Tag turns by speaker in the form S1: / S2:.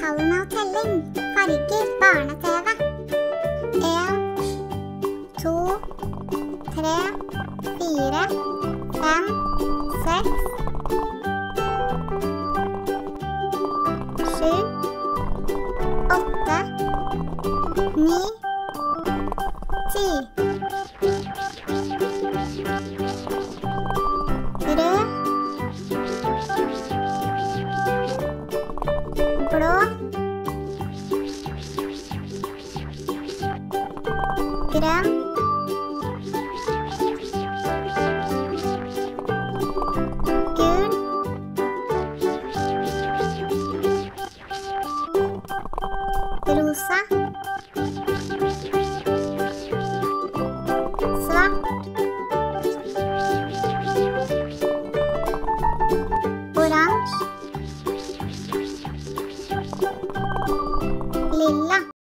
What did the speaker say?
S1: tallene og telling. Farger. Barne-TV. En, to, tre, fire, fem, seks. Sju, åtte, ni, ti. Grønn. Gul. Rosa. Svart. Oransje. Lilla.